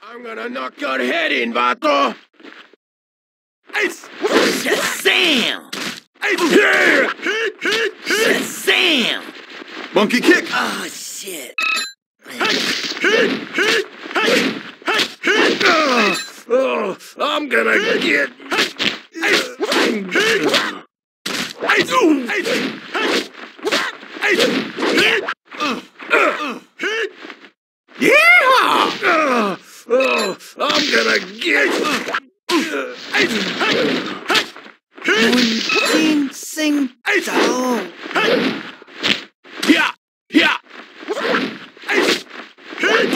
I'm gonna knock your head in, vato! Shazam! Shazam! Monkey kick! Oh, shit. Hey! Hit! Hey! Hey! Oh, I'm gonna get. Yeah! Oh, I'm gonna get. Sing, sing, dao. Yeah! Yeah! Hey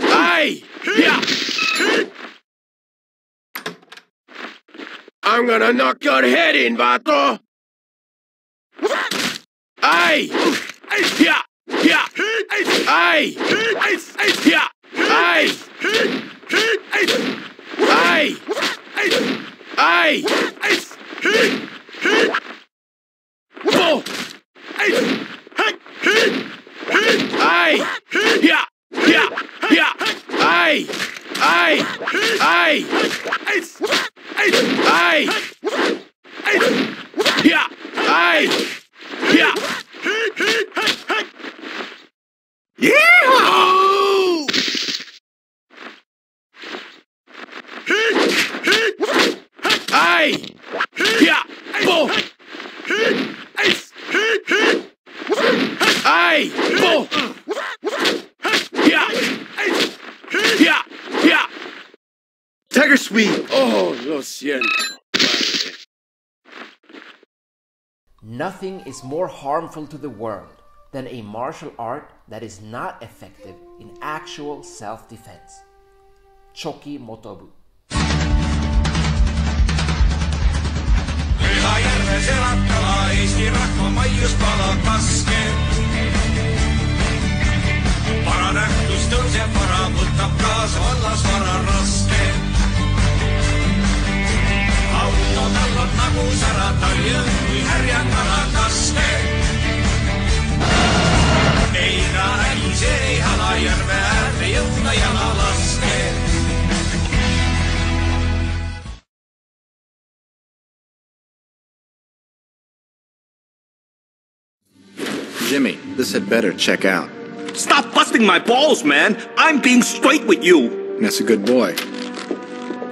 Hey Yeah! I'm gonna knock your head in, vato! Hey! Yeah! Yeah! Hey! Yeah! Hey! Hey! Hey! Bo! Hey! Yeah! Yeah! Yeah! Hey! Hey! Hey! Hey! Yeah! Hey! Yeah! Yeah! Hey! Yeah! Bo! Hey! Bo! Yeah! Yeah! Yeah! Tiger sweep! Oh, lo siento. Madre. Is more harmful to the world than a martial art that is not effective in actual self defense. Choki Motobu. Auto nagu sära, härjakala kaske. ei ta äise, ei Halajärve äärde jõuda jala laske Jimmy, this had better check out. Stop busting my balls, man! I'm being straight with you! That's a good boy.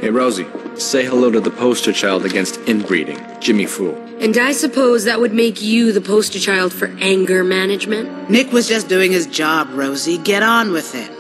Hey, Rosie, say hello to the poster child against inbreeding, Jimmy Fu. And I suppose that would make you the poster child for anger management? Nick was just doing his job, Rosie. Get on with it.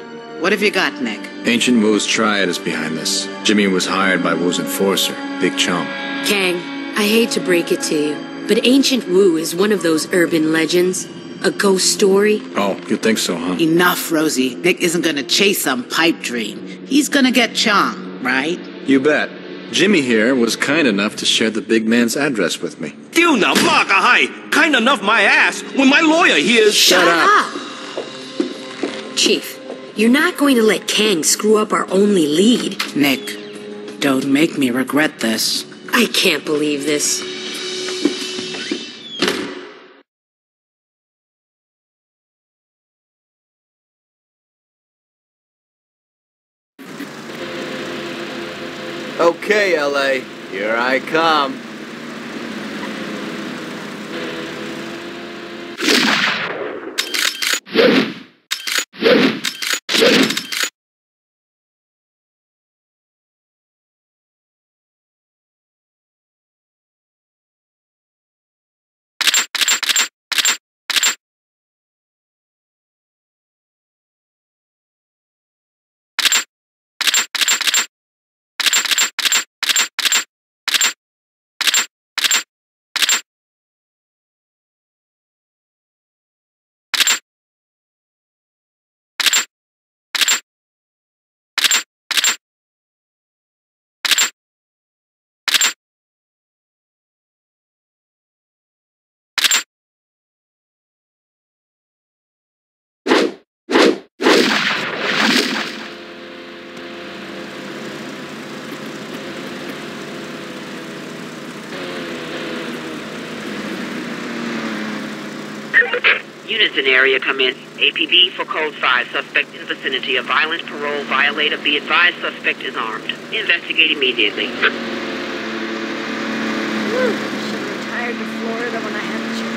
What have you got, Nick? Ancient Wu's triad is behind this. Jimmy was hired by Wu's enforcer, Big Chong. Kang, I hate to break it to you, but Ancient Wu is one of those urban legends. A ghost story. Oh, you think so, huh? Enough, Rosie. Nick isn't gonna chase some pipe dream. He's gonna get Chong, right? You bet. Jimmy here was kind enough to share the big man's address with me. Tuna Makahai! Kind enough my ass when my lawyer hears. Shut up! Chief, you're not going to let Kang screw up our only lead. Nick, don't make me regret this. I can't believe this. Okay, LA, here I come. Units in area come in. APB for code 5. Suspect in vicinity. A violent parole violator. Be advised suspect is armed. Investigate immediately. Whew, should have retired to Florida when I had a chance.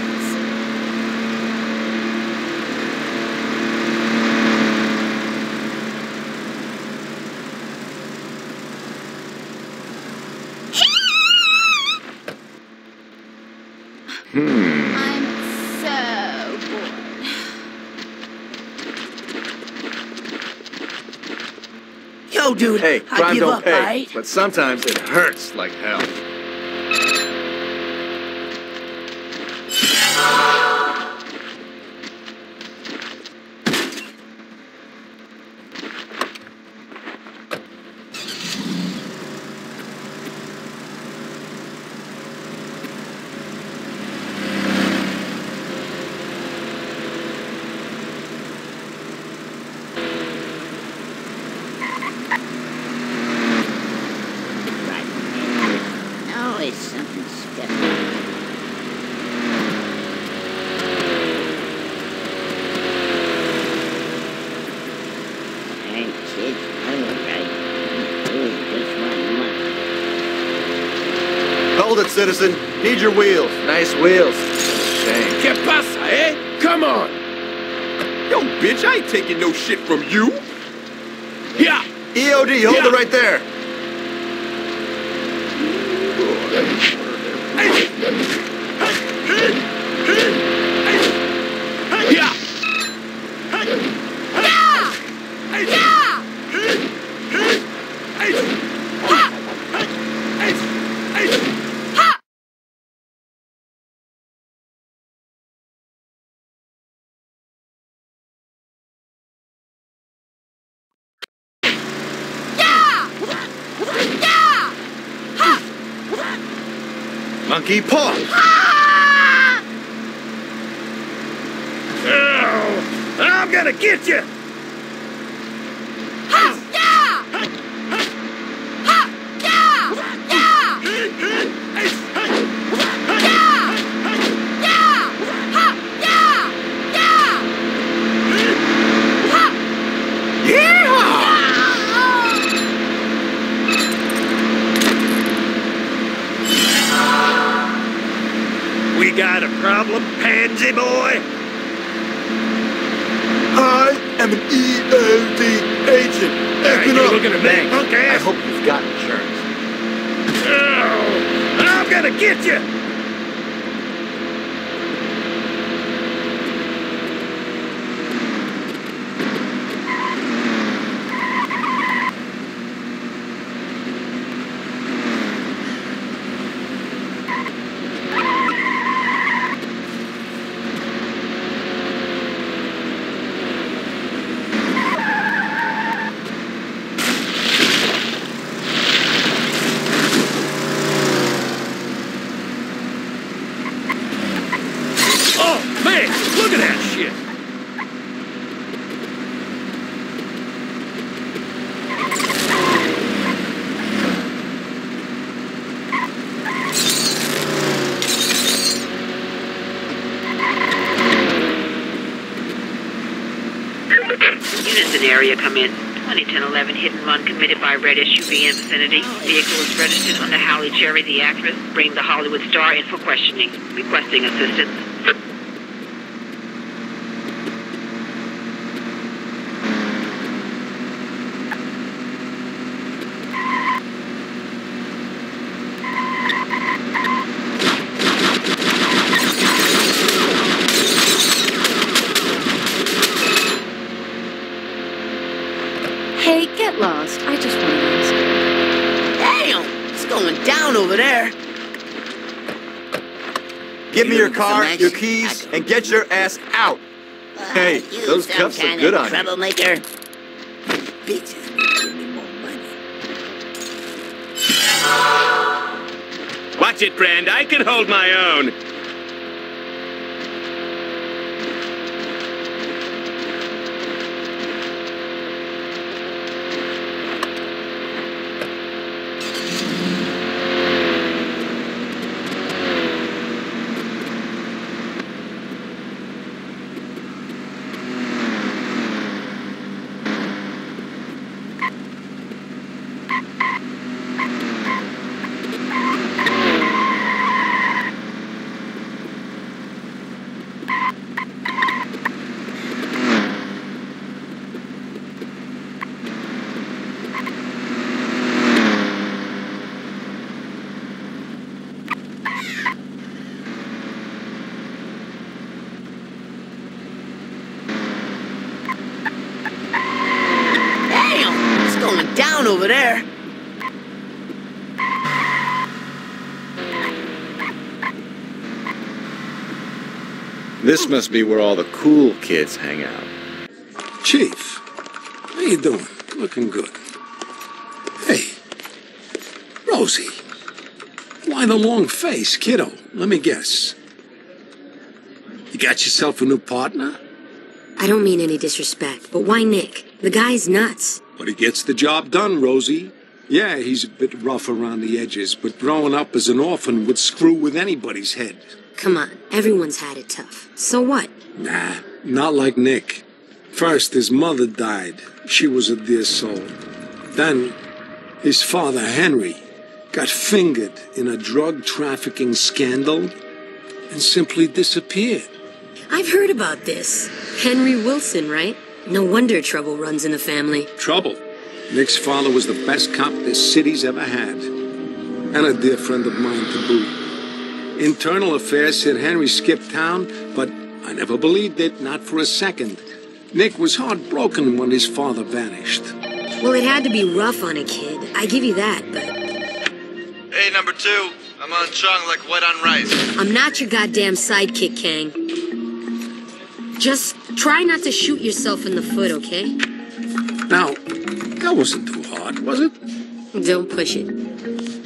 I'm so bored. Yo, dude. Hey, I crime give don't up, pay, right? but sometimes it hurts like hell. Always something special. Hey, kids, alright. Ooh, this one must. Hold it, citizen. Need your wheels. Nice wheels. Shame. ¿Qué pasa, eh? Come on. Yo, bitch, I ain't taking no shit from you. Yeah. EOD, hold it right there. Monkey paw. Ah! Oh, I'm gonna get you. We got a problem, pansy boy? I am an EOD agent. Acting you're up. looking at me. Punk ass. I hope you've got insurance. Oh, I'm gonna get you. Oh, man, look at that shit. Units in area come in. 2010-11 hit and run committed by red SUV in vicinity. Vehicle is registered under Halle Cherry, the actress. Bring the Hollywood star in for questioning. Requesting assistance. Hey, get lost. I just want to ask. Damn! It's going down over there. Give me You your looking for car, some your keys, and get your ass out. Uh, hey, You those cuffs kind look good of on you. troublemaker. Bitches will give me more money. Watch it, Brand. I can hold my own. down over there. This must be where all the cool kids hang out. Chief, how you doing? Looking good. Hey, Rosie. Why the long face, kiddo? Let me guess. You got yourself a new partner? I don't mean any disrespect, but why Nick? The guy's nuts. But he gets the job done, Rosie. Yeah, he's a bit rough around the edges, but growing up as an orphan would screw with anybody's head. Come on, everyone's had it tough. So what? Nah, not like Nick. First, his mother died. She was a dear soul. Then, his father, Henry, got fingered in a drug trafficking scandal and simply disappeared. I've heard about this. Henry Wilson, right? No wonder trouble runs in the family. Trouble. Nick's father was the best cop this city's ever had. And a dear friend of mine to boot. Internal affairs said Henry skipped town, but I never believed it, not for a second. Nick was heartbroken when his father vanished. Well, it had to be rough on a kid. I give you that, but Hey, number two. I'm on Chong like wet on rice. I'm not your goddamn sidekick, Kang. Just try not to shoot yourself in the foot, okay? Now, that wasn't too hard, was it? Don't push it.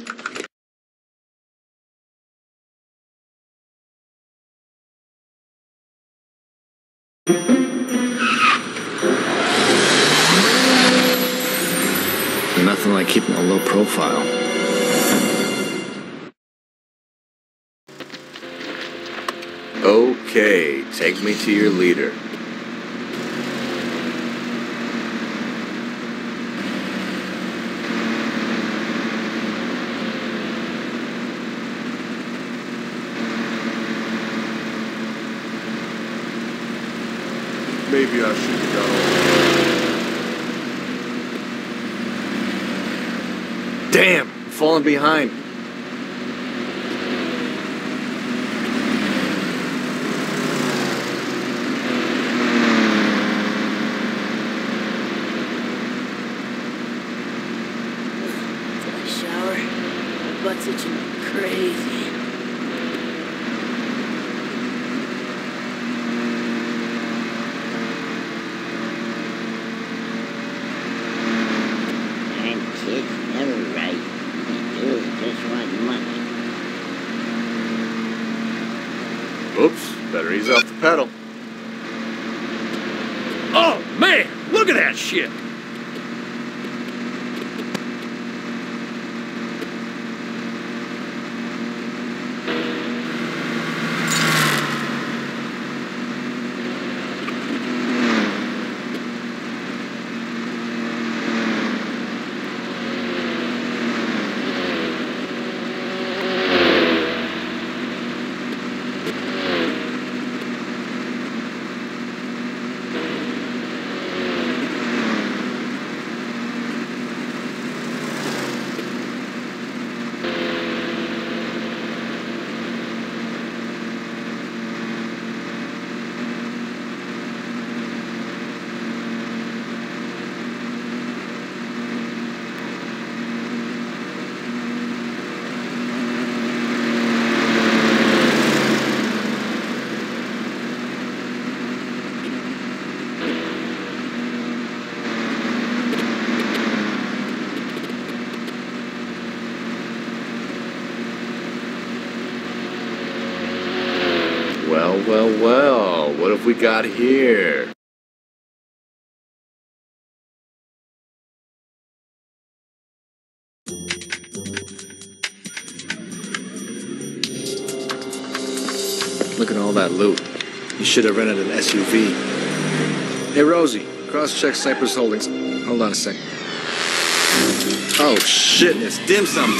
Profile. Okay, take me to your leader. Maybe I should have got on. Damn, I'm falling behind. A shower. My butt's itching crazy. And kids never right. They do just want money. Oops, better ease off the pedal. Oh, man, look at that shit. Well, well, well, what have we got here? Look at all that loot. You should have rented an SUV. Hey, Rosie, cross-check Cypress Holdings. Hold on a sec. Oh, shit, it's dim sum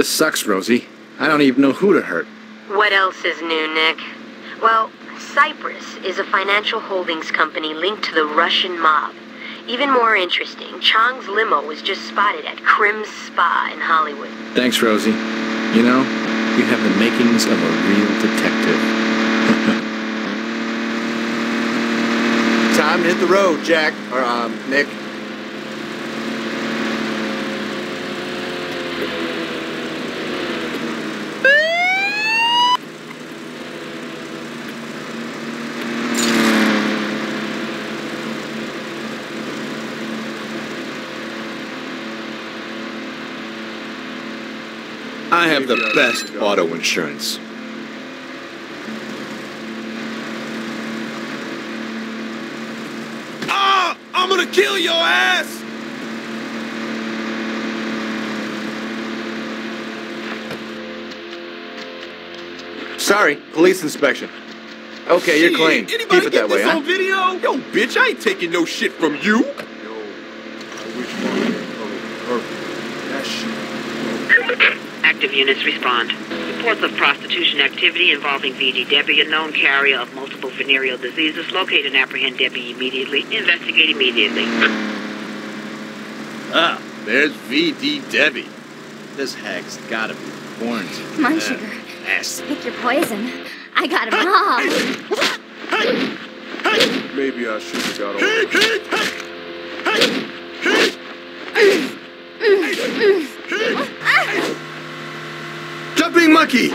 This sucks, Rosie. I don't even know who to hurt. What else is new, Nick? Well, Cyprus is a financial holdings company linked to the Russian mob. Even more interesting, Chong's limo was just spotted at Crim's Spa in Hollywood. Thanks, Rosie. You know, you have the makings of a real detective. Time to hit the road, Jack. Or, um, Nick. I have the best auto insurance. Ah! I'm gonna kill your ass! Sorry, police inspection. Okay, you're clean. Anybody Keep it get that way, huh? Yo, bitch, I ain't taking no shit from you. Active units respond. Reports of prostitution activity involving VD Debbie, a known carrier of multiple venereal diseases. Locate and apprehend Debbie immediately. Investigate immediately. Ah, there's VD Debbie. This hag's gotta be quarantined. Come on, Uh, sugar. Nasty. Pick your poison. I got 'em all. Maybe I should have got over Jumping monkey!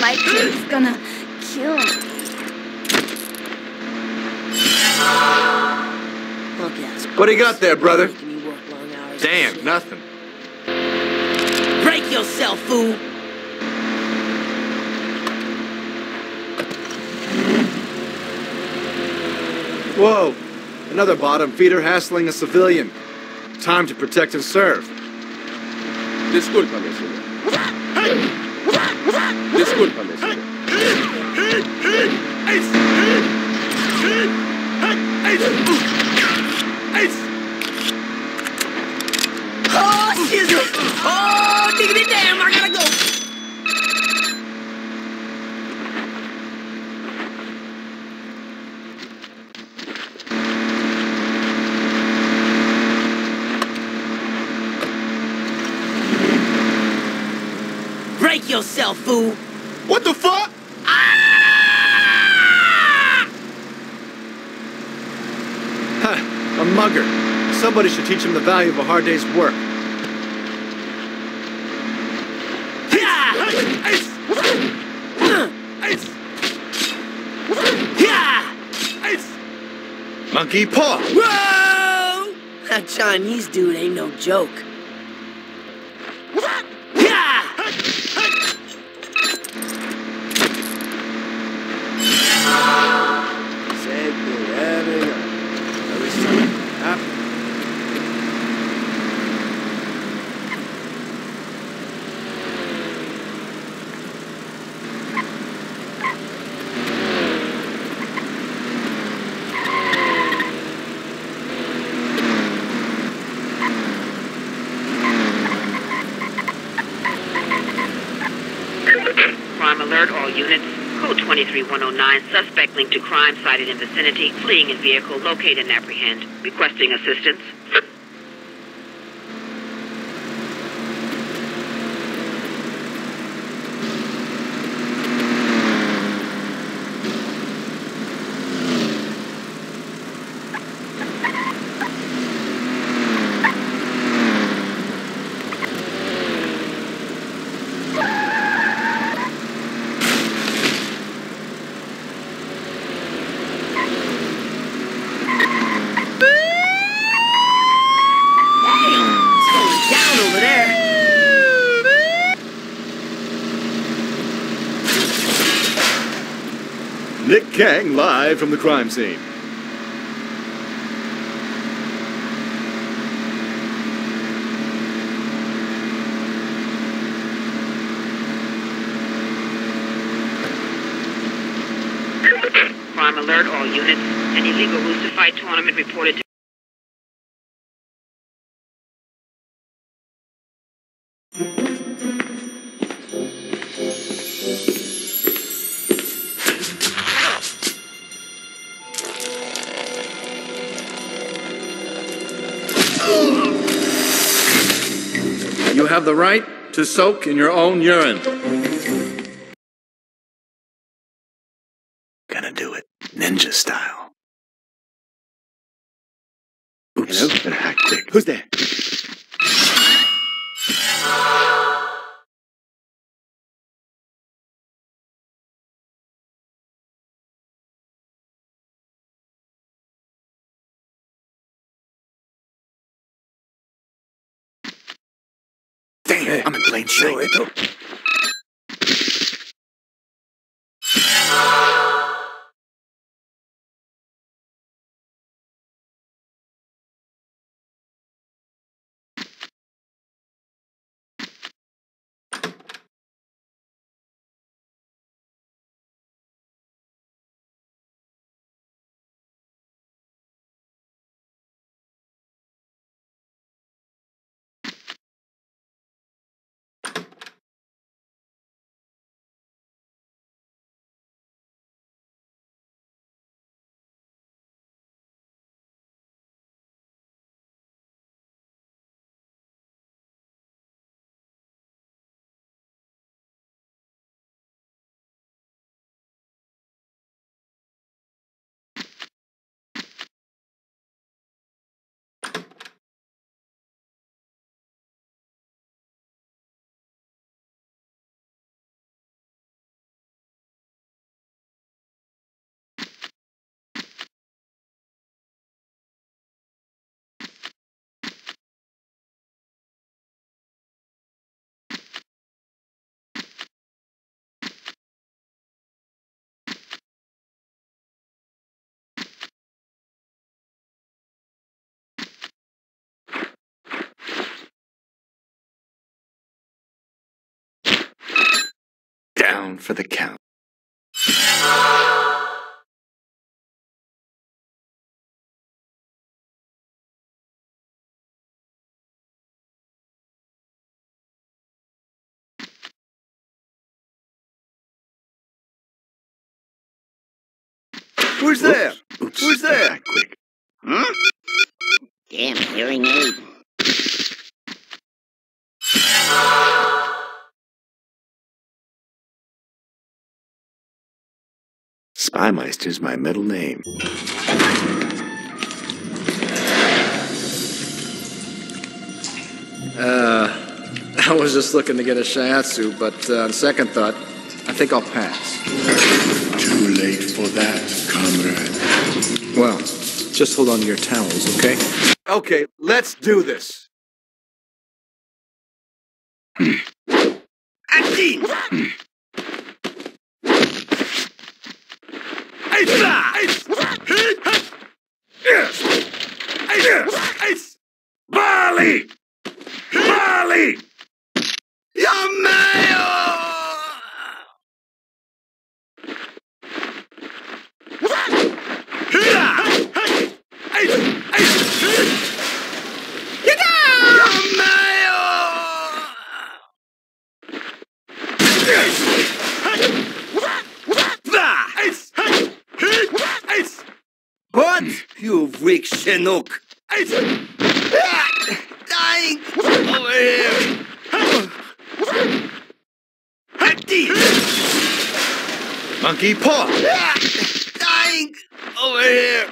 My kid's gonna kill me. What do you got there, brother? Damn, nothing. Break yourself, fool. Whoa! Another bottom feeder hassling a civilian. Time to protect and serve. Discúlpame, señor. Discúlpame, señor. Oh, shizzle. Oh, diggity damn, I gotta go. Break yourself, fool. What the fuck? Ah! Huh, a mugger. Somebody should teach him the value of a hard day's work. Monkey paw! Whoa! That Chinese dude ain't no joke. Crime alert, all units. Code 23109. Suspect linked to crime cited in vicinity. Fleeing in vehicle. Locate and apprehend. Requesting assistance. Kang live from the crime scene. Crime alert all units. An illegal Rooster tournament reported to right to soak in your own urine. I'm in plain sight. Down for the count. Who's there? Who's there? Quick. Huh? Damn hearing aid. Spymeister's my middle name. Uh, I was just looking to get a shiatsu, but uh, on second thought, I think I'll pass. Too late for that, comrade. Well, just hold on to your towels, okay? Okay, let's do this. Acting! Bali! Bali! Yamayo! What? You weak Chinook! Dying over here! Monkey paw! Dying over here!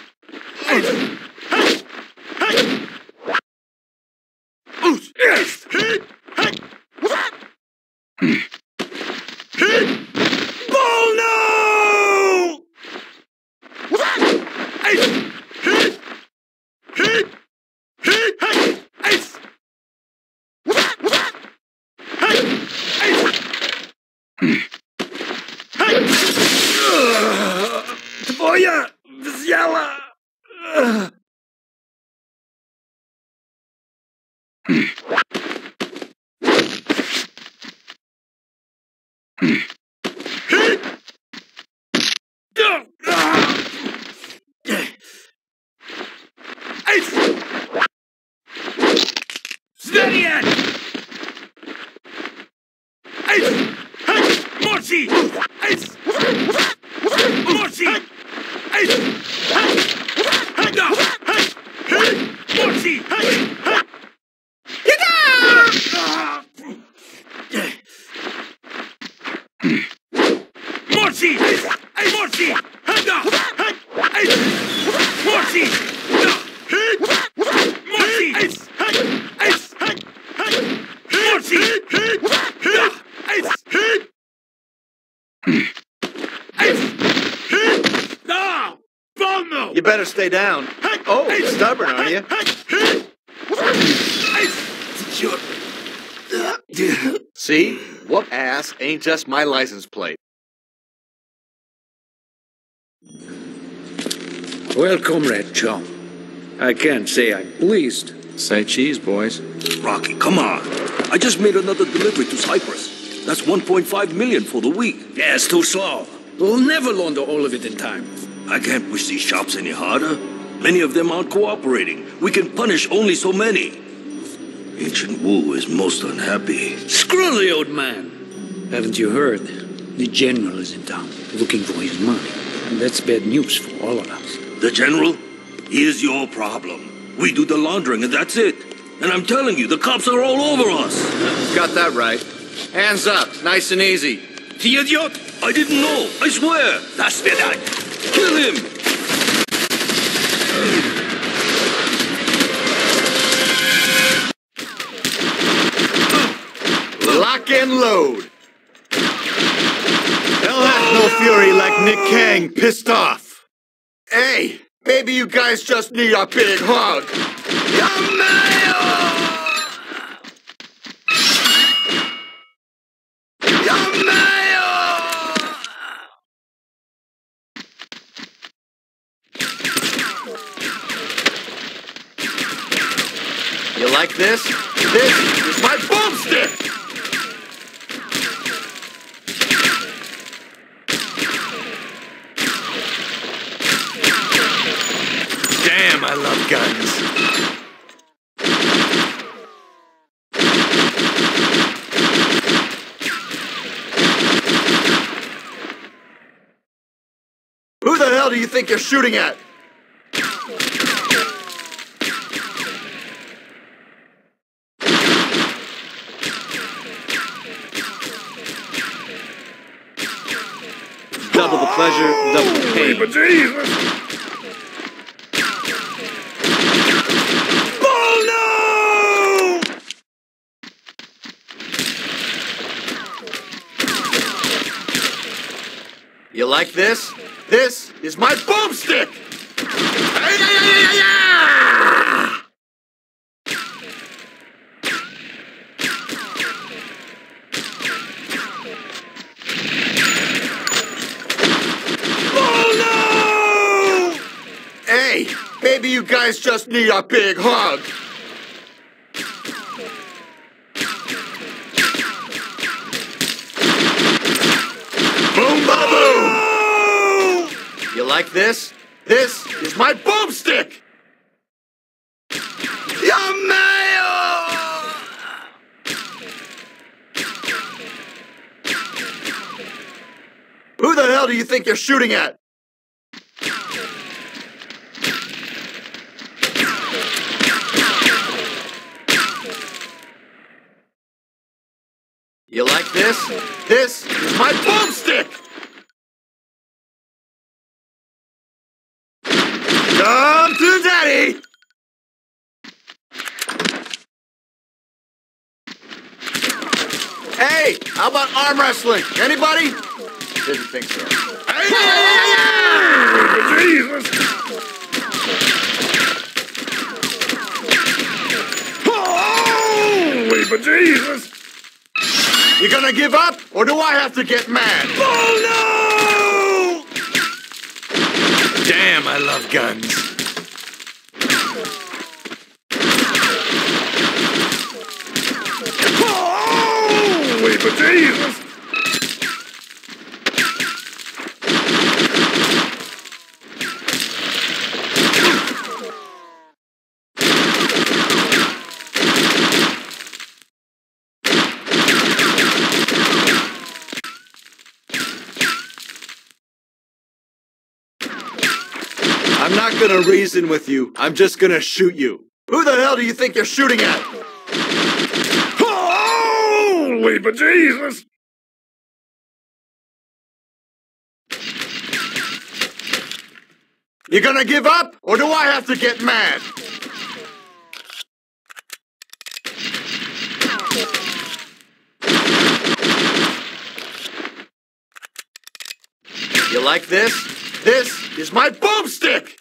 See? Whoop ass ain't just my license plate. Well, Comrade Chong, I can't say I'm pleased. Say cheese, boys. Rocky, come on. I just made another delivery to Cyprus. That's 1.5 million for the week. Yeah, it's too slow. We'll never launder all of it in time. I can't push these shops any harder. Many of them aren't cooperating. We can punish only so many. Ancient Wu is most unhappy. Screw the old man. Haven't you heard? The general is in town looking for his money. And that's bad news for all of us. The general? He is your problem. We do the laundering and that's it. And I'm telling you, the cops are all over us. Got that right. Hands up, nice and easy. The idiot! I didn't know, I swear! That's the guy. Kill him! Lock and load. Hell has no fury like Nick Kang pissed off. Hey, maybe you guys just need a big hug. You like this? This is my boomstick! Damn, I love guns. Who the hell do you think you're shooting at? Double the pleasure, double the pain. Jesus! Oh no! You like this? This is my boomstick! Oh no! Hey, maybe you guys just need a big hug. Boom ba boom! You like this? This is my boomstick! Yamayo! Who the hell do you think you're shooting at? You like this? This is my boomstick! Come to daddy! Hey, how about arm wrestling? Anybody? Didn't think so. Hey, Jesus! Holy but Jesus! You gonna give up, or do I have to get mad? Oh no! Damn, I love guns. Jesus! I'm not gonna reason with you. I'm just gonna shoot you. Who the hell do you think you're shooting at? Holy bejesus! You gonna give up, or do I have to get mad? You like this? This is my boomstick!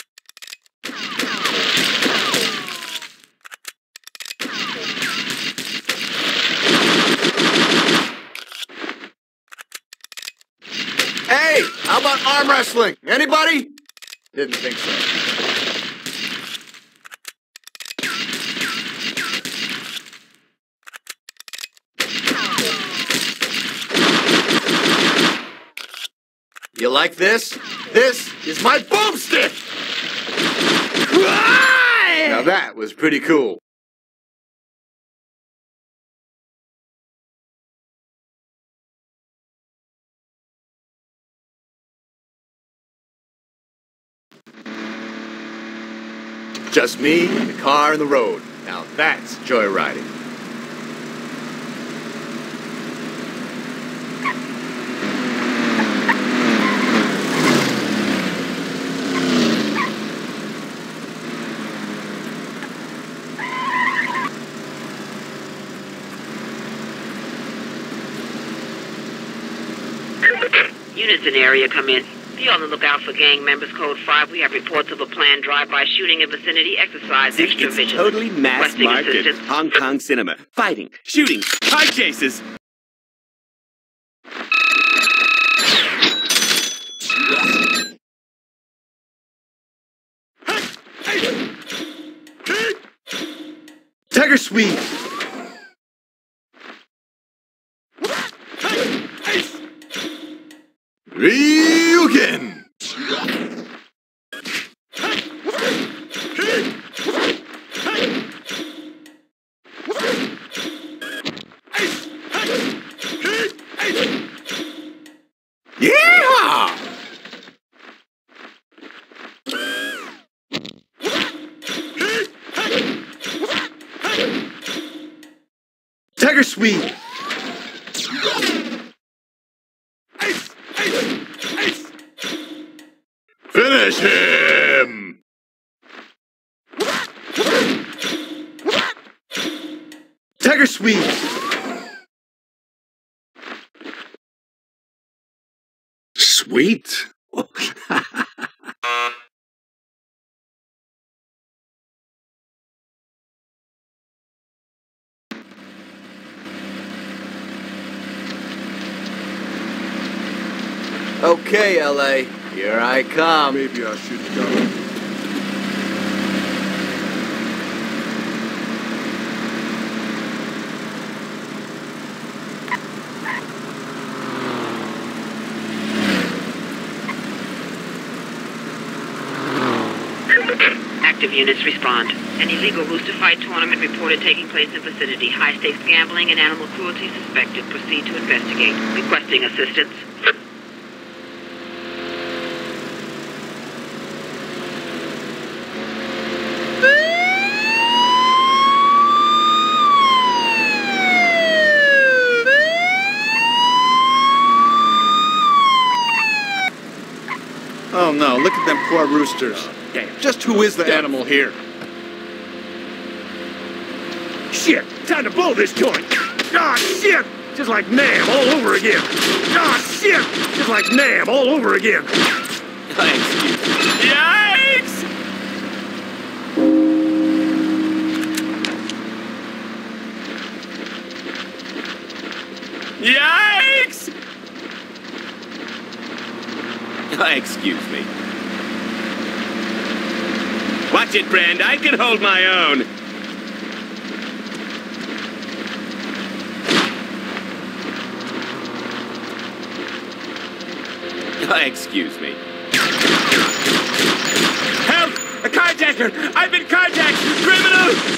Hey, how about arm wrestling? Anybody? Didn't think so. You like this? This is my boomstick! Now that was pretty cool. Just me, the car, and the road. Now that's joyriding. Units in area come in. Be on the lookout for gang members. Code 5. We have reports of a planned drive-by shooting in vicinity. Exercise extra It's vigilance. totally mass Requesting market. assistance. Hong Kong cinema. Fighting, shooting, car chases. Tiger Sweep! Ryugen! Yeah! Tiger Sweep! Finish him! Tiger Sweep! Sweet. Okay, LA, here I come. Maybe I should go. Active units respond. An illegal rooster fight tournament reported taking place in vicinity. High stakes gambling and animal cruelty suspected. Proceed to investigate. Requesting assistance. Oh no, look at them poor roosters. Just who is the animal here? Shit! Time to blow this joint! Ah, shit! Just like Nam all over again! Ah, shit! Just like Nam all over again! Yikes! Yikes! Excuse me. Watch it, Brand. I can hold my own. Excuse me. Help! A carjacker! I've been carjacked! Criminal!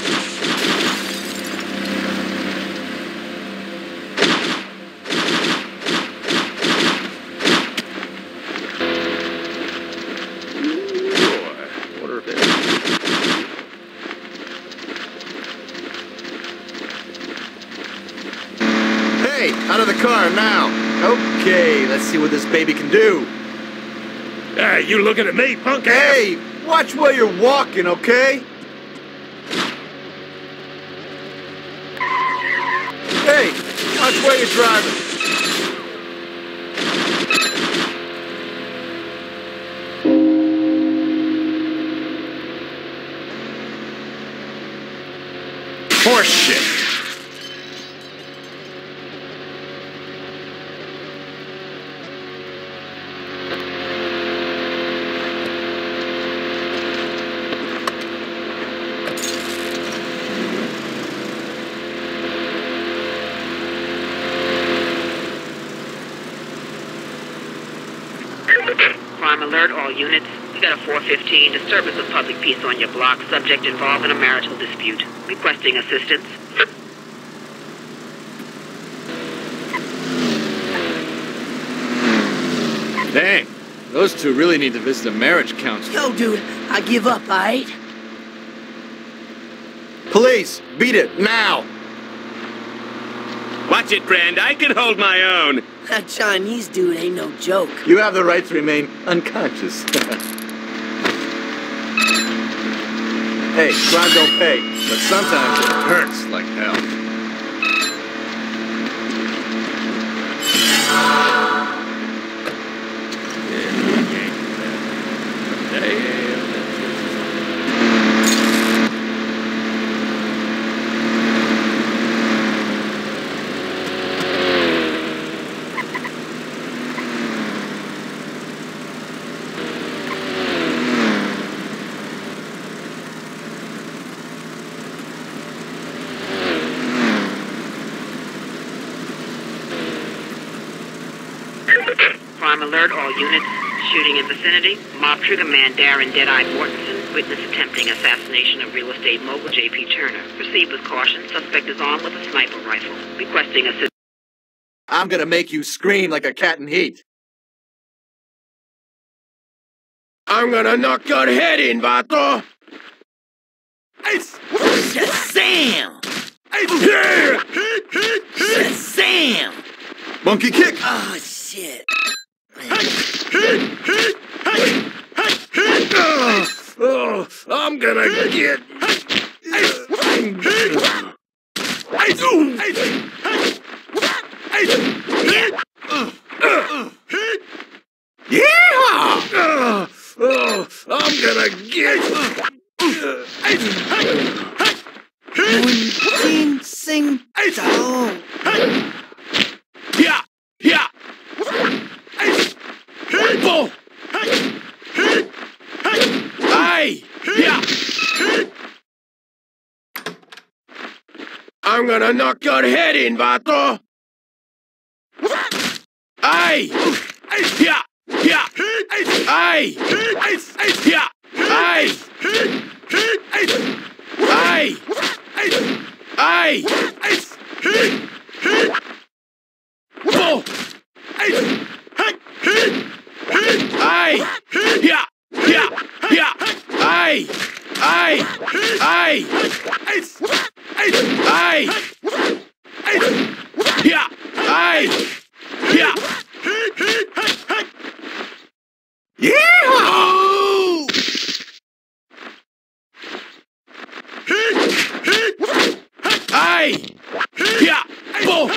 Out of the car now. Okay, let's see what this baby can do. Hey, you looking at me, punk Hey, watch where you're walking, okay? Hey, watch where you're driving. Horse shit. Crime alert, all units. We got a 415 disturbance of public peace on your block. Subject involved in a marital dispute. Requesting assistance. Dang, those two really need to visit a marriage counselor. Yo, dude, I give up, alright? Police, beat it, now! Watch it, Brand. I can hold my own. That Chinese dude ain't no joke. You have the right to remain unconscious. hey, crime don't pay, but sometimes it hurts like hell. Crime alert, all units. Shooting in vicinity. Mob trigger man Darren Deadeye Mortensen. Witness attempting assassination of real estate mogul J.P. Turner. Proceed with caution. Suspect is armed with a sniper rifle. Requesting assistance. I'm gonna make you scream like a cat in heat. I'm gonna knock your head in, vato. Shazam! Shazam! Monkey kick! Oh, shit. Oh, I'm gonna get. Yeah! Oh, I'm gonna get. Moon sing dong. Yeah! Yeah! Hey! Yeah! I'm gonna knock your head in, vato! Hey! Yeah! Hey! Yeah! Hey! Hey! Hey! Bull! Hey! Yeah! Yeah! Yeah! Hey! Hey! Hey! Hey! Yeah! Hey! Yeah! Yeah! Hey! Yeah! Bull!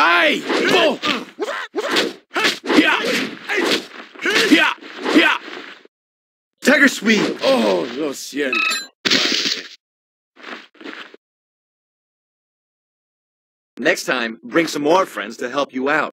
Hey! Bull! Yeah! Yeah! Yeah! Tiger sweep! Oh, lo siento. Next time, bring some more friends to help you out.